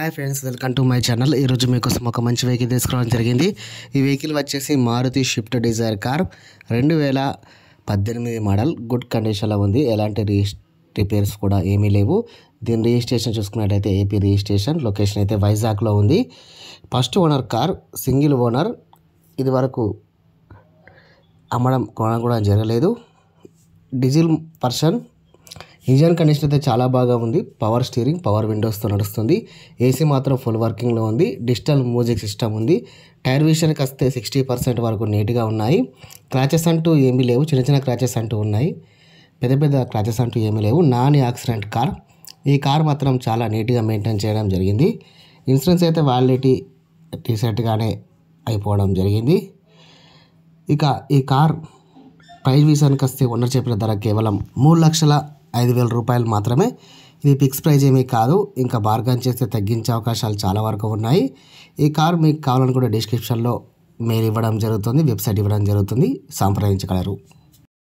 Hi friends welcome to my channel ఈరోజు మీకోసం ఒక మంచి వెహికల్ తీసుకురావడం జరిగింది. ఈ వెహికల్ వచ్చేసి మారుతి షిఫ్ట్ డిజైర్ కార్ రెండు వేల పద్దెనిమిది మోడల్ గుడ్ కండిషన్లో ఉంది. ఎలాంటి రీస్ రిపేర్స్ కూడా ఏమీ లేవు. దీని రిజిస్ట్రేషన్ చూసుకున్నట్టయితే ఏపీ రిజిస్ట్రేషన్ లొకేషన్ అయితే వైజాగ్లో ఉంది. First owner car single owner ఇది వరకు అమ్మడం కొనడం కూడా జరగలేదు. డీజిల్ పర్సన్ ఇంజన్ కండిషన్ అయితే చాలా బాగా ఉంది. పవర్ స్టీరింగ్ పవర్ విండోస్తో నడుస్తుంది. ఏసీ మాత్రం ఫుల్ వర్కింగ్లో ఉంది. డిజిటల్ మ్యూజిక్ సిస్టమ్ ఉంది. టైర్ విషయానికి వస్తే సిక్స్టీ పర్సెంట్ వరకు నీట్గా ఉన్నాయి. క్రాచెస్ అంటూ ఏమీ లేవు. చిన్న చిన్న క్రాచెస్ అంటూ ఉన్నాయి. పెద్ద పెద్ద క్రాచెస్ అంటూ ఏమీ లేవు. నాన్ యాక్సిడెంట్ కార్ ఈ కార్ మాత్రం చాలా నీట్గా మెయింటైన్ చేయడం జరిగింది. ఇన్సూరెన్స్ అయితే వ్యాలిడిటీ రీసెంట్గానే అయిపోవడం జరిగింది. ఇక ఈ కార్ ప్రైజ్ విషయానికి వస్తే ఓనర్ చెప్పిన ధర కేవలం మూడు లక్షల ఐదు వేల రూపాయలు మాత్రమే. ఇది ఫిక్స్ ప్రైజ్ ఏమీ కాదు. ఇంకా బార్గన్ చేస్తే తగ్గించే అవకాశాలు చాలా వరకు ఉన్నాయి. ఈ కార్ మీకు కావాలని కూడా డిస్క్రిప్షన్లో మెయిల్ ఇవ్వడం జరుగుతుంది వెబ్సైట్ ఇవ్వడం జరుగుతుంది. సంప్రదించగలరు.